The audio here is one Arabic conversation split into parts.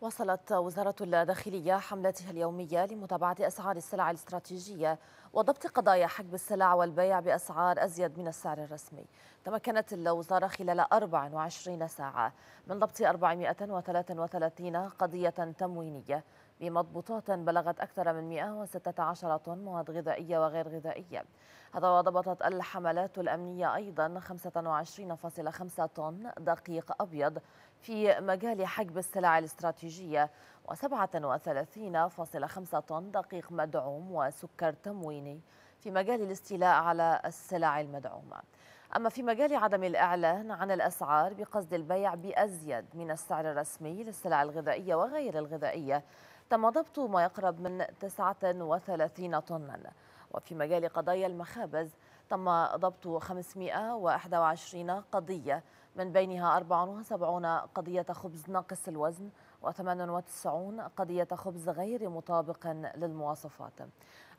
واصلت وزارة الداخلية حملتها اليومية لمتابعة أسعار السلع الاستراتيجية وضبط قضايا حجب السلع والبيع بأسعار أزيد من السعر الرسمي. تمكنت الوزارة خلال 24 ساعة من ضبط 433 قضية تموينية بمضبوطات بلغت أكثر من 116 طن مواد غذائية وغير غذائية. هذا وضبطت الحملات الأمنية أيضا 25.5 طن دقيق أبيض في مجال حجب السلع الاستراتيجية و37.5 طن دقيق مدعوم وسكر تمويني في مجال الاستيلاء على السلع المدعومة. أما في مجال عدم الإعلان عن الأسعار بقصد البيع بأزيد من السعر الرسمي للسلع الغذائية وغير الغذائية تم ضبط ما يقرب من 39 طنا. وفي مجال قضايا المخابز تم ضبط 521 قضية من بينها 74 قضية خبز ناقص الوزن و98 قضية خبز غير مطابق للمواصفات.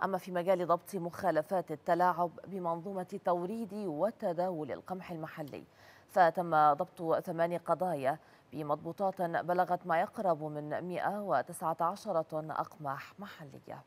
أما في مجال ضبط مخالفات التلاعب بمنظومة توريد وتداول القمح المحلي فتم ضبط ثمان قضايا بمضبوطات بلغت ما يقرب من 119 طن أقماح محلية.